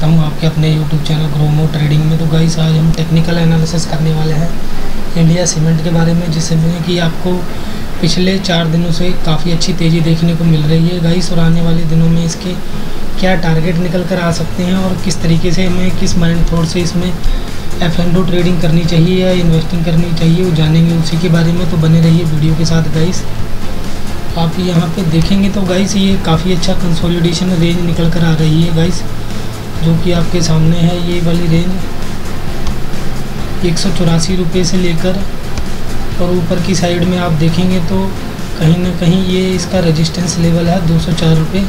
करता हूँ आपके अपने यूट्यूब चैनल ग्रोमो ट्रेडिंग में। तो गाइस आज हम टेक्निकल एनालिसिस करने वाले हैं इंडिया सीमेंट के बारे में जिसमें कि आपको पिछले चार दिनों से काफ़ी अच्छी तेज़ी देखने को मिल रही है। गाइस और आने वाले दिनों में इसके क्या टारगेट निकल कर आ सकते हैं और किस तरीके से हमें, किस माइंड थॉट से इसमें एफ़ एंड ट्रेडिंग करनी चाहिए या इन्वेस्टिंग करनी चाहिए, वो जानेंगे उसी के बारे में। तो बने रहिए वीडियो के साथ गाइस आप यहाँ पे देखेंगे तो गाइस ये काफ़ी अच्छा कंसोलिडेशन रेंज निकल कर आ रही है गाइस जो कि आपके सामने है, ये वाली रेंज एक सौ चौरासी रुपये से लेकर और ऊपर की साइड में आप देखेंगे तो कहीं ना कहीं ये इसका रेजिस्टेंस लेवल है दो सौ चार रुपये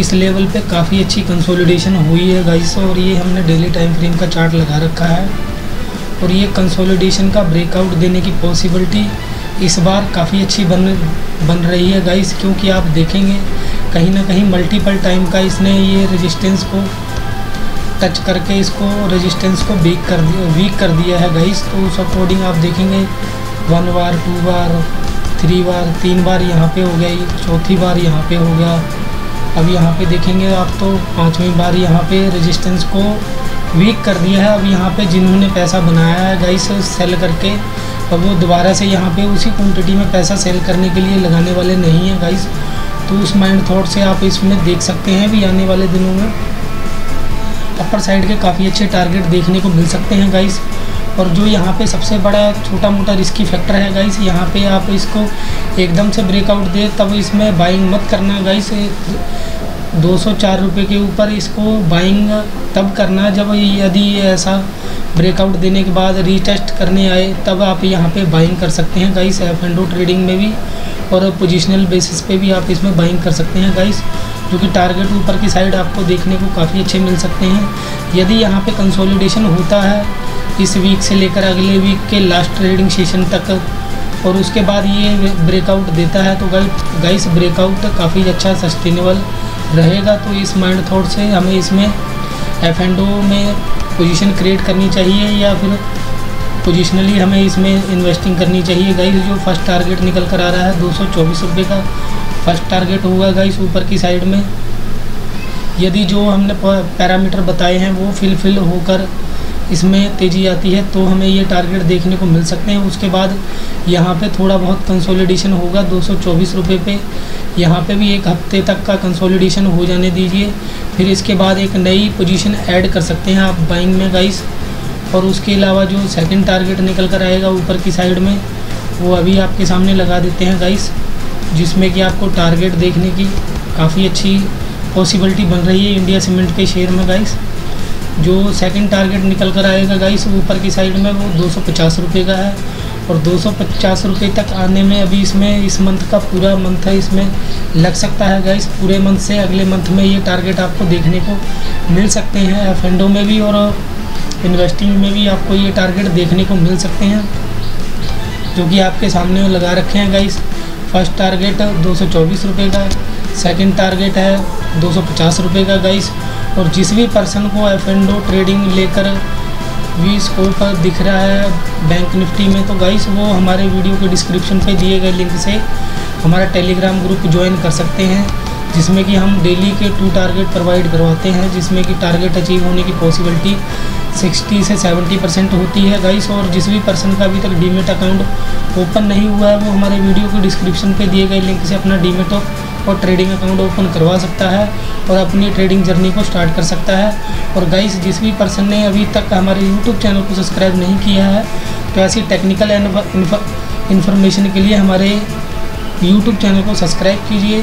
इस लेवल पे काफ़ी अच्छी कंसोलिडेशन हुई है गाइस और ये हमने डेली टाइम फ्रेम का चार्ट लगा रखा है। और ये कंसोलिडेशन का ब्रेकआउट देने की पॉसिबिलिटी इस बार काफ़ी अच्छी बन बन रही है गाइस क्योंकि आप देखेंगे कहीं ना कहीं मल्टीपल टाइम का इसने ये रेजिस्टेंस को टच करके इसको रेजिस्टेंस को वीक कर दिया वीक कर दिया है गाइस तो उस अकॉर्डिंग आप देखेंगे वन बार टू बार थ्री बार तीन बार यहाँ पे हो गया चौथी बार यहाँ पे हो गया। अब यहाँ पे देखेंगे आप तो पाँचवीं बार यहाँ पे रेजिस्टेंस को वीक कर दिया है। अब यहाँ पे जिन्होंने पैसा बनाया है गाइस सेल करके, अब वो दोबारा से यहाँ पे उसी क्वांटिटी में पैसा सेल करने के लिए लगाने वाले नहीं हैं गाइस तो उस माइंड थॉट से आप इसमें देख सकते हैं भी आने वाले दिनों में। अपर साइड के काफ़ी अच्छे टारगेट देखने को मिल सकते हैं गाइस और जो यहाँ पे सबसे बड़ा छोटा मोटा रिस्की फैक्टर है गाइस यहाँ पे आप इसको एकदम से ब्रेकआउट दे, तब इसमें बाइंग मत करना गाइस दो सौ चार रुपये के ऊपर इसको बाइंग तब करना जब यदि ऐसा ब्रेकआउट देने के बाद रीटेस्ट करने आए, तब आप यहाँ पे बाइंग कर सकते हैं गाइस एफ़ एंड ट्रेडिंग में भी और पोजिशनल बेसिस पे भी आप इसमें बाइंग कर सकते हैं गाइस जो कि टारगेट ऊपर की साइड आपको देखने को काफ़ी अच्छे मिल सकते हैं। यदि यहाँ पे कंसोलिडेशन होता है, इस वीक से लेकर अगले वीक के लास्ट ट्रेडिंग सेशन तक, और उसके बाद ये ब्रेकआउट देता है तो गाइस गाइस ब्रेकआउट काफ़ी अच्छा सस्टेनेबल रहेगा। तो इस माइंड थॉट से हमें इसमें एफ़ एंड ओ में पोजीशन क्रिएट करनी चाहिए, या फिर पोजिशनली हमें इसमें इन्वेस्टिंग करनी चाहिए। गाइस जो फ़र्स्ट टारगेट निकल कर आ रहा है, दो सौ का फ़र्स्ट टारगेट होगा गाइस ऊपर की साइड में। यदि जो हमने पैरामीटर बताए हैं, वो फिल फिल होकर इसमें तेज़ी आती है तो हमें ये टारगेट देखने को मिल सकते हैं। उसके बाद यहाँ पे थोड़ा बहुत कंसोलिडेशन होगा, दो सौ रुपये पे। यहाँ पे भी एक हफ़्ते तक का कंसोलिडेशन हो जाने दीजिए। फिर इसके बाद एक नई पोजीशन ऐड कर सकते हैं आप बाइंग में गाइस और उसके अलावा जो सेकंड टारगेट निकल कर आएगा ऊपर की साइड में, वो अभी आपके सामने लगा देते हैं गाइस जिसमें कि आपको टारगेट देखने की काफ़ी अच्छी पॉसिबिलिटी बन रही है इंडिया सीमेंट के शेयर में गाइस जो सेकंड टारगेट निकल कर आएगा गाइस ऊपर की साइड में वो दो सौ का है। और दो सौ तक आने में अभी इसमें, इस मंथ का पूरा मंथ है, इसमें लग सकता है गाइस पूरे मंथ से अगले मंथ में ये टारगेट आपको देखने को मिल सकते हैं। एफ़ में भी और इन्वेस्टिंग में भी आपको ये टारगेट देखने को मिल सकते हैं, जो कि आपके सामने लगा रखे हैं गाइस फ़र्स्ट टारगेट दो सौ चौबीस रुपये का सेकेंड टारगेट है, दो सौ पचास रुपये का गाइस और जिस भी पर्सन को एफ़ एंड ट्रेडिंग लेकर भी पर दिख रहा है बैंक निफ्टी में तो गाइस वो हमारे वीडियो के डिस्क्रिप्शन पे दिए गए लिंक से हमारा टेलीग्राम ग्रुप ज्वाइन कर सकते हैं। जिसमें कि हम डेली के टू टारगेट प्रोवाइड करवाते हैं, जिसमें कि टारगेट अचीव होने की पॉसिबिलिटी 60 से 70 परसेंट होती है गाइस और जिस भी पर्सन का अभी तक डीमेट अकाउंट ओपन नहीं हुआ है, वो हमारे वीडियो के डिस्क्रिप्शन पे दिए गए लिंक से अपना डीमेट और ट्रेडिंग अकाउंट ओपन करवा सकता है और अपनी ट्रेडिंग जर्नी को स्टार्ट कर सकता है। और गाइस जिस भी पर्सन ने अभी तक हमारे यूट्यूब चैनल को सब्सक्राइब नहीं किया है तो ऐसी टेक्निकल इन्फॉर्मेशन के लिए हमारे यूट्यूब चैनल को सब्सक्राइब कीजिए।